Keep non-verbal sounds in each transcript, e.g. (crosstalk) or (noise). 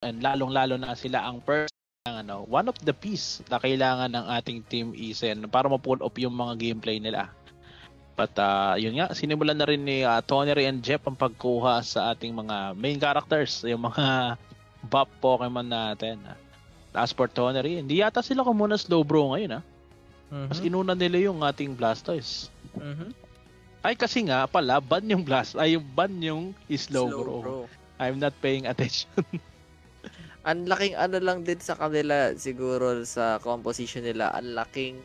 and lalong-lalo na sila ang person ano, one of the piece na kailangan ng ating team Isen para ma-pull off yung mga gameplay nila. But uh, yun nga, sinimulan na rin ni uh, Tony and Jeff ang pagkuha sa ating mga main characters, yung mga (laughs) buff Pokemon natin. As for Tony, hindi yata sila kumuna slow bro ngayon ha. Mm-hmm. Mas inuna nila yung ating Blastoise. Mm-hmm. Ay kasi nga pala, ban yung Blast, ay yung ban yung slow, slow bro. bro. I'm not paying attention. (laughs) ang laking ano lang din sa kanila siguro sa composition nila, ang laking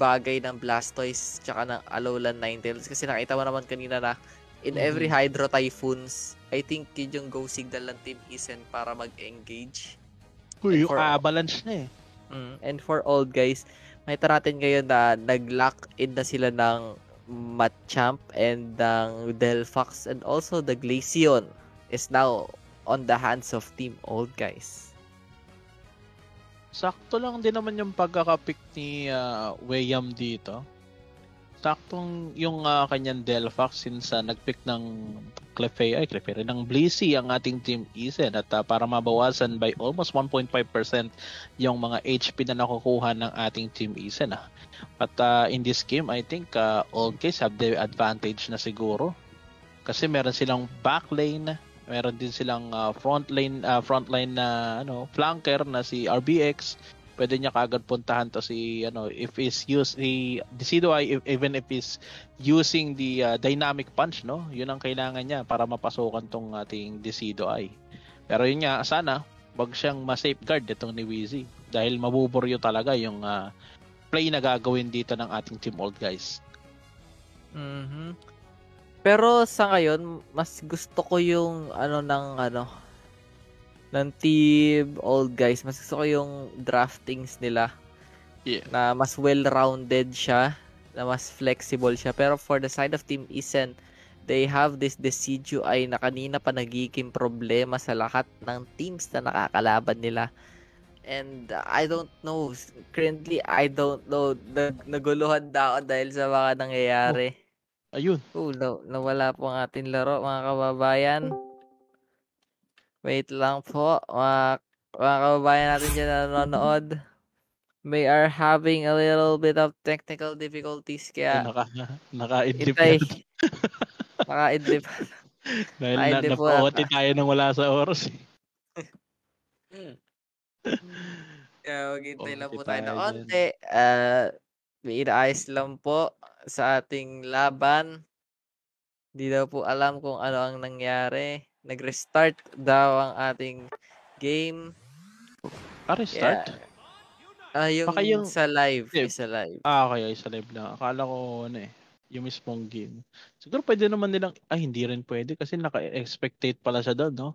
bagay ng Blastoise tsaka ng Alolan Ninetales kasi nakita mo naman kanina na in mm-hmm. every Hydro Typhoons, I think yun yung go signal ng Team Isen para mag-engage. Uy, yung avalanche na eh. Mm, and for old guys, may natin ngayon na nag-lock in na sila ng Machamp and ng Delphox and also the Glaceon is now on the hands of Team Old Guys. Sakto lang din naman yung pagkakapick ni uh, Weyam dito. Saktong yung uh, kanyang Delphox since uh, nagpick ng Clefairy, ay Clefairy, ng Blissey ang ating Team Isen at uh, para mabawasan by almost 1.5% yung mga HP na nakukuha ng ating Team Isen. Ah. But uh, in this game, I think uh, all case have the advantage na siguro. Kasi meron silang back lane, meron din silang uh, front lane uh, front line na ano flanker na si RBX pwede niya kagad puntahan to si ano if is use si Decido even if is using the uh, dynamic punch no? Yun ang kailangan niya para mapasukan tong ating Decido pero yun nga sana wag siyang ma-safeguard itong ni Wheezy dahil mabuburyo talaga yung uh, play na gagawin dito ng ating team old guys. Mhm pero sa ngayon mas gusto ko yung ano ng ano ng team old guys. Mas gusto ko yung draftings nila. Yeah. Na mas well-rounded siya, na mas flexible siya. Pero for the side of Team Isen, they have this Decidu ay na kanina pa nagiging problema sa lahat ng teams na nakakalaban nila. And uh, I don't know, currently I don't know, nag naguluhan na ako dahil sa mga nangyayari. Oh. Ayun. Oh, na nawala po ang ating laro mga kababayan. Wait lang po, mga, mga kababayan natin dyan na nanonood. We are having a little bit of technical difficulties kaya naka naka-idlip itay, (laughs) naka-idlip. (laughs) Dahil na, napawati tayo nang wala sa oras. (laughs) Kaya maghintay lang po tayo ng onte uh, may inaayos lang po sa ating laban hindi daw po alam kung ano ang nangyari nag-restart daw ang ating game. Ah, restart? Yeah. Ah, yung, Baka yung sa live, yeah. sa live. Ah, okay, sa live lang. Akala ko ano eh, yung mismong game. Siguro pwede naman nilang, ay hindi rin pwede kasi naka-expectate pala siya doon, no?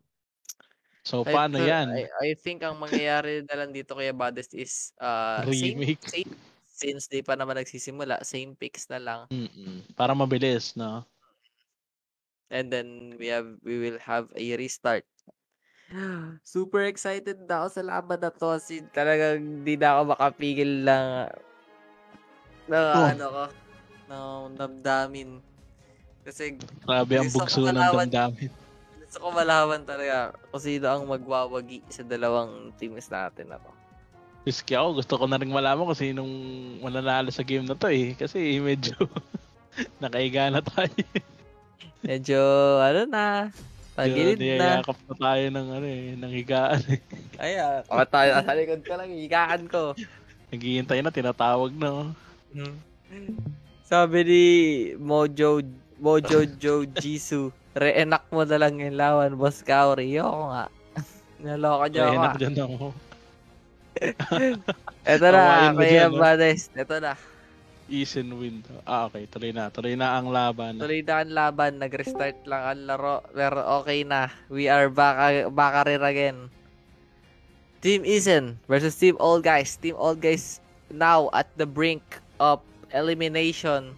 So, I paano yan? I, I think ang mangyayari na lang dito kaya Badest is uh, Remake. Same, same, since di pa naman nagsisimula, same picks na lang. Mm-mm. Para mabilis, no? and then we have we will have a restart. (gasps) Super excited na ako sa laban na to. Kasi talagang di na ako makapigil lang ng oh. ano ko, ng damdamin. Kasi Grabe ang bugso ng damdamin. Gusto ko malaman talaga kung sino ang magwawagi sa dalawang teams natin na to. Risky ako. Gusto ko na rin malaman kung sinong mananalo sa game na to eh. Kasi medyo (laughs) nakaiga na tayo. Medyo, ano na, Pagilid Medyo, na. Yakap na tayo ng, ano eh, ng higaan. Ay, ah, kama tayo, sa likod ko lang, higaan ko. Naghihintay na, tinatawag na. Hmm. Sabi ni Mojo, Mojo Joe Jisoo, reenact mo na lang yung lawan, Boss Kaori. Yoko nga. (laughs) Naloko niyo ako. Reenact dyan ako. (laughs) Ito na, Kuya Bades. Ito na. Ease and win. Ah, okay. Tuloy na. Tuloy na ang laban. Tuloy na ang laban. Nag-restart lang ang laro. Pero okay na. We are back, back again. Team Isen versus Team Old Guys. Team Old Guys now at the brink of elimination.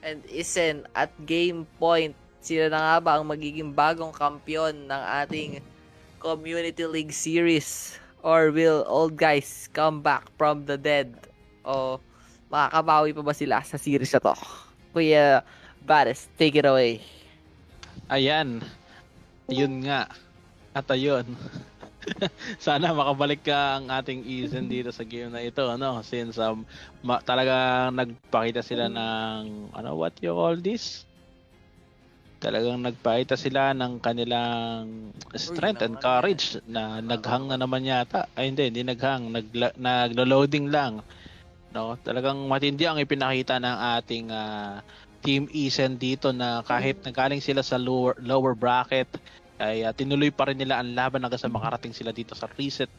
And Isen at game point. Sila na nga ba ang magiging bagong kampiyon ng ating Community League Series? Or will Old Guys come back from the dead? O makakabawi pa ba sila sa series na to? Kuya Bares, take it away. Ayan. Yun nga. At ayun. (laughs) Sana makabalik ka ang ating Eason dito sa game na ito, ano? Since um, ma- talagang nagpakita sila ng, ano, what you call this? Talagang nagpakita sila ng kanilang strength and courage na naghang na naman yata. Ay hindi, hindi naghang, nagla- naglo-loading lang. No, talagang matindi ang ipinakita ng ating uh, Team Eason dito na kahit nagaling sila sa lower, lower bracket ay uh, tinuloy pa rin nila ang laban hanggang sa makarating sila dito sa reset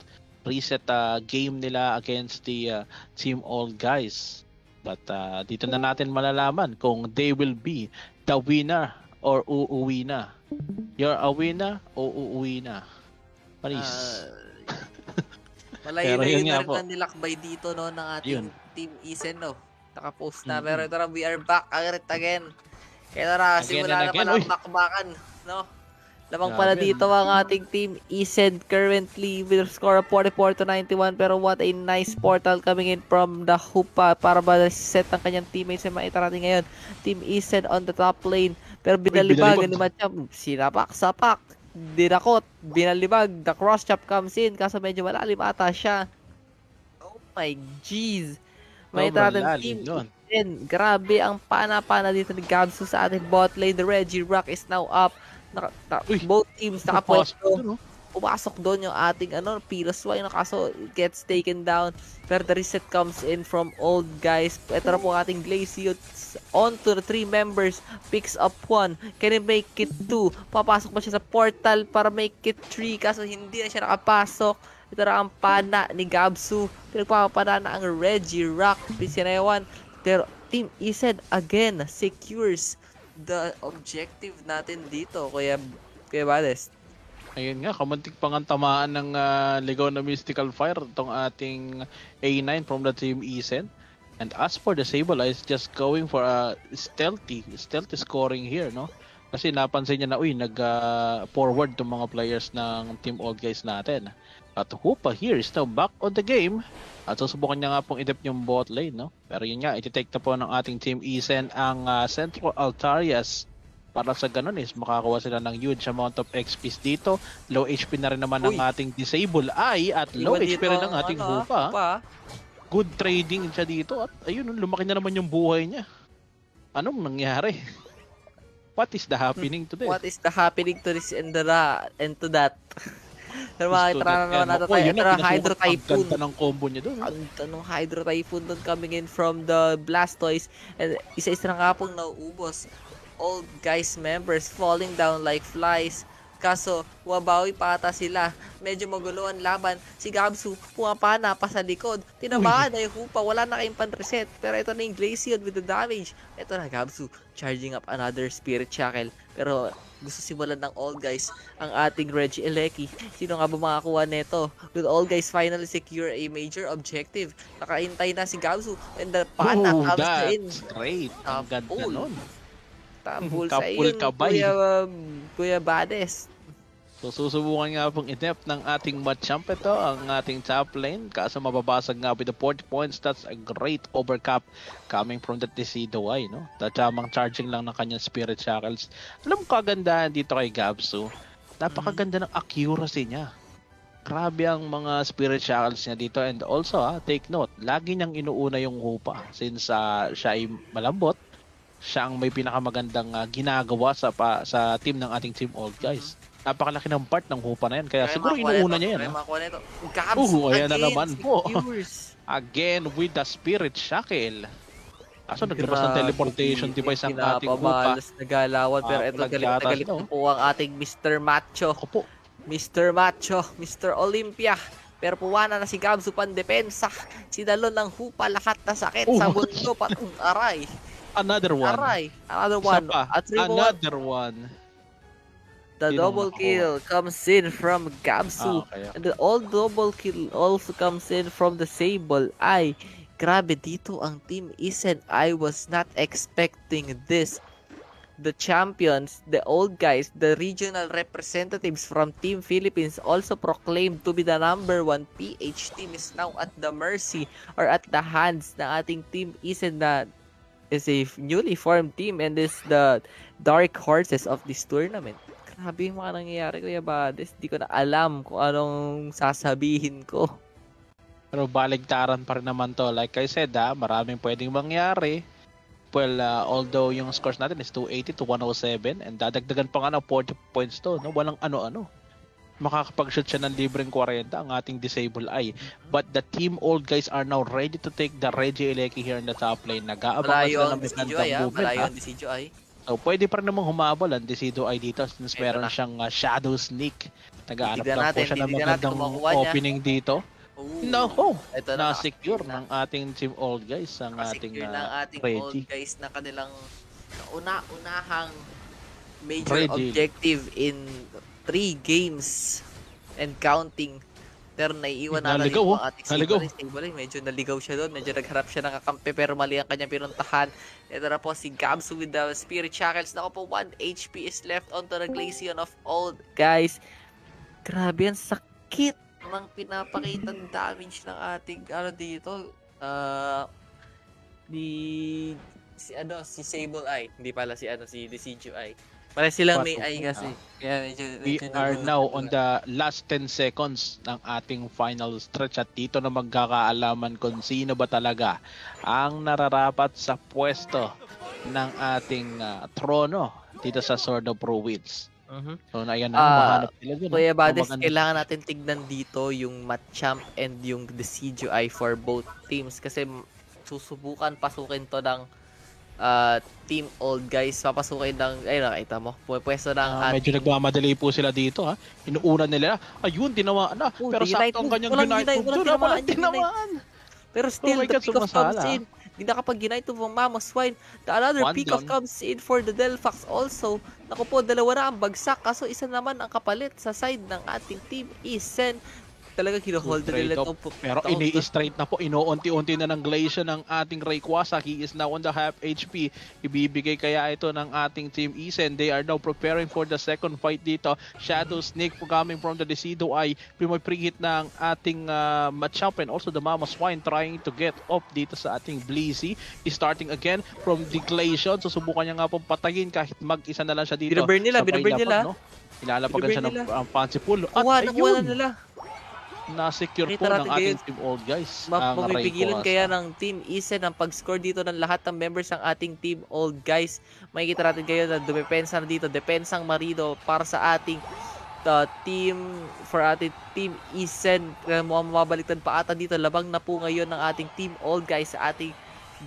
reset uh, game nila against the uh, Team All Guys. But uh, dito na natin malalaman kung they will be the winner or uuwi na. You're a winner o uuwi na? Paris. Uh, (laughs) malayo na yun na rin nilakbay dito no, ng ating yun. Team Isen no. Naka-post na. Mm-hmm. Pero ito na, we are back again. Kaya na, simula na pala ang bakbakan. No? Lamang pala dito ang ating team Ised currently with a score of 44 to 91 pero what a nice portal coming in from the Hupa para ba set ang kanyang teammates na maitarating ngayon. Team Ised on the top lane pero binalibag ni Machap sinapak sapak dinakot binalibag the cross chop comes in kaso medyo malalim ata siya. Oh my jeez. May oh, team Ised. Grabe ang pana-pana dito ni Gabsu sa ating bot lane. The Reggie Rock is now up. Naka, na, Uy, both teams nakapwesto. No? Pumasok doon yung ating ano, Pilas Y, no? kaso gets taken down. Pero the reset comes in from old guys. Ito na po ating Glacio on to the three members. Picks up one. Can he make it two? Papasok pa siya sa portal para make it three. Kaso hindi na siya nakapasok. Ito na ang pana ni Gabsu. Pinagpapapana na ang Reggie Rock. Pisinayawan. Pero Team Ised again secures the objective natin dito, Kuya, Kuya Bales? Ayun nga, kamantik pang ang tamaan ng uh, ligaw na Mystical Fire itong ating A9 from the Team Isen. And as for the Sable is just going for a stealthy, stealthy scoring here, no? Kasi napansin niya na, uy, nag-forward uh, tong mga players ng Team Old Guys natin. At Hoopa here is now back on the game. At susubukan niya nga pong idep yung bot lane, no? Pero yun nga, iti-take na po ng ating Team Isen ang uh, Central Altarias para sa ganun is makakuha sila ng huge amount of XP dito. Low HP na rin naman Uy. ng ating Disable Eye at low Iwan HP rin ng ating ano, Hupa. Hupa. Good trading siya dito at ayun, lumaki na naman yung buhay niya. Anong nangyari? (laughs) What is the happening to this? What is the happening to this and, the, and to that? (laughs) Pero makikita na naman natin tayo. Ito Hydro Typhoon. Ganda ng combo niya doon. Ang tanong Hydro Typhoon doon coming in from the Blastoise. And isa-isa na nga pong nauubos. Old guys members falling down like flies. Kaso, wabawi pa ata sila. Medyo magulo ang laban. Si Gabsu, pumapana pa sa likod. Tinabahan na yung Hupa. Wala na kayong pan-reset. Pero ito na yung Glaceon with the damage. Ito na Gabsu, charging up another Spirit Shackle. Pero gusto simulan ng all guys ang ating Reggie Eleki. Sino nga ba makakuha nito? Will all guys finally secure a major objective? Nakaintay na si Gabsu and the pana oh, comes in. great. Ang ganda nun. Tapul sa iyo, Kuya, um, Kuya Bades. So susubukan nga pong inept ng ating Machamp ito, ang ating top lane. Kaso mababasag nga with the 40 points. That's a great overcap coming from the Decidueye, no? Tamang charging lang ng kanyang Spirit Shackles. Alam mo kagandahan dito kay Gabsu? Napakaganda ng accuracy niya. Grabe ang mga Spirit Shackles niya dito. And also, ha, take note, lagi niyang inuuna yung Hupa since uh, siya ay malambot siya ang may pinakamagandang uh, ginagawa sa pa, sa team ng ating team old guys napakalaki ng part ng Hupa na yan. Kaya Kaya siguro inuuna niya yan. Kaya uh, ayan na naman po. Again with the Spirit Shackle. Kaso naglabas ng teleportation device ang ating Hupa. Nagalawan pero ito galit na galit no? po ang ating Mr. Macho. Opo. Mr. Macho, Mr. Olympia. Pero puwana na si Gabsu pandepensa. Sinalon ng Hupa lahat na sakit oh. sa mundo patong aray. Another one. Aray. Another one. At Another one. The double kill comes in from Gabsu. Ah, okay. And the all double kill also comes in from the Sable. Ay, grabe dito ang team Isen. I was not expecting this. The champions, the old guys, the regional representatives from Team Philippines also proclaimed to be the number one PH team is now at the mercy or at the hands ng ating Team Isen na is a newly formed team and is the dark horses of this tournament. Sabi yung mga nangyayari, Kuya Bades. Di ko na alam kung anong sasabihin ko. Pero baligtaran pa rin naman to. Like I said, ah, maraming pwedeng mangyari. Well, uh, although yung scores natin is 280 to 107 and dadagdagan pa nga ng 40 points to, no? Walang ano-ano. Makakapag-shoot siya ng libreng 40 ang ating disable eye. But the team old guys are now ready to take the Reggie Eleki here in the top lane. Nag-aabangan Malayo sila ng magandang ah. movement. Malayo ang Decidio ay. So, pwede pa rin namang humabol ang Decido ay dito since Ito meron na. siyang uh, Shadow Sneak. Nag-aanap lang po natin, siya ng magandang makuha niya. opening dito. Ooh. No, Ito na. na-secure na. ng ating team old guys ang ating Secure uh, ng ating Reggie. old guys na kanilang una-unahang major Reggie. objective in three games and counting. Pero naiiwan natin Naligaw, yung oh. ating Naligaw. Stable. Medyo naligaw siya doon. Medyo nagharap siya ng kakampi pero mali ang kanyang pinuntahan. Ito na po si Gabs with the Spirit Shackles. Naku po, 1 HP is left onto the Glaceon of Old. Guys, grabe ang sakit ng pinapakitang damage ng ating ano dito. Ah, di si ano si Sable Eye, hindi pala si ano si Decidio Eye. Pare silang may eye kasi. Kaya medyo, We medyo are now on the last 10 seconds ng ating final stretch at dito na magkakaalaman kung sino ba talaga ang nararapat sa pwesto ng ating ah, trono dito sa Sword of Ruins. Mhm. So na ayan na, Ah, mahanap sila. Kuya Kumbaga, kailangan natin tignan dito yung Machamp and yung Decidio Eye for both teams kasi susubukan pasukin to ng ah, team old guys papasukin ng ay nakita mo pwesto ng ah, medyo nagmamadali po sila dito ha. Inuuna nila, ayun, tinamaan na. Oh, Pero the sakto Unite ang move. kanyang Walang Unite Unite, move walang doon. Walang tinamaan. Pero still, Oh the God, pick off comes in. Hindi nakapag-unite to Mama Swine. The another One pick down. comes in for the Delphax also. Naku po, dalawa na ang bagsak. Kaso isa naman ang kapalit sa side ng ating team Isen. Talagang kinuhold Straight nila up. to. Pero ini-straight na po, inuunti-unti na ng Glacier ng ating Rayquaza. He is now on the half HP. Ibibigay kaya ito ng ating Team Isen. They are now preparing for the second fight dito. Shadow Snake coming from the Decido. Primoy pre-hit ng ating uh, Machamp and also the Mama Swine trying to get up dito sa ating Blizzy. Is starting again from the Glacier. Susubukan niya nga pong patayin kahit mag-isa na lang siya dito. Binaburn nila, binaburn nila. No? Ilalapagan siya ng uh, Fancy Pool. At Kuha na, kuha na ayun! nila. Na-secure Kita po ng ating Team Old Guys. Ma- ang Mapipigilan Rayquaza. kaya ng Team Isen ang pag-score dito ng lahat ng members ng ating Team Old Guys. Makikita natin kayo na dumepensa na dito. Depensang Marido para sa ating uh, team for ating Team Isen. Kaya mukhang mabaliktad pa ata dito. Labang na po ngayon ng ating Team Old Guys sa ating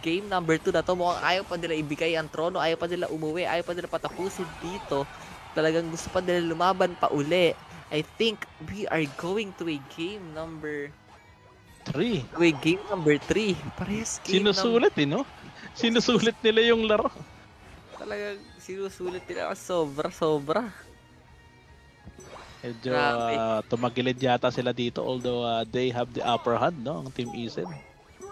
game number 2 na to. Mukhang ayaw pa nila ibigay ang trono. Ayaw pa nila umuwi. Ayaw pa nila patapusin dito. Talagang gusto pa nila lumaban pa uli. I think we are going to a game number Three. Wait, game number 3. Parehas game number... Sinusulit eh, no? Sinusulit nila yung laro. Talagang sinusulit nila. Sobra, sobra. Medyo ah, tumagilid yata sila dito although ah, they have the upper hand, no? Ang Team Isen.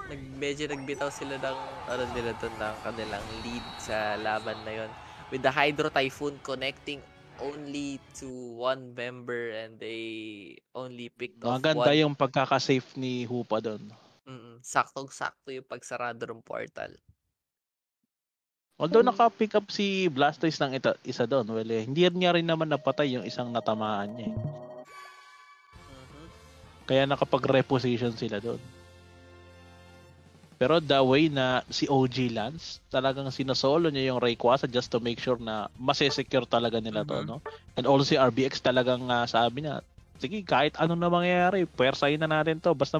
Nag, medyo nagbitaw sila ng, ano nila doon, ng kanilang lead sa laban na yon With the Hydro Typhoon connecting only to one member and they only picked off Maganda one. yung pagkakasafe ni Hupa doon. Mm, saktong-sakto yung pagsarado ng portal. Although naka-pick up si Blastoise ng ita, isa doon, well, eh, hindi niya rin naman napatay yung isang natamaan niya. Eh. Mhm. Kaya nakapag-reposition sila doon. Pero the way na si OG Lance, talagang sinosolo niya yung Rayquaza just to make sure na masesecure talaga nila to, Mhm. no? And also si RBX talagang ah, sabi niya, sige, kahit ano na mangyayari, pwersahin na natin to, basta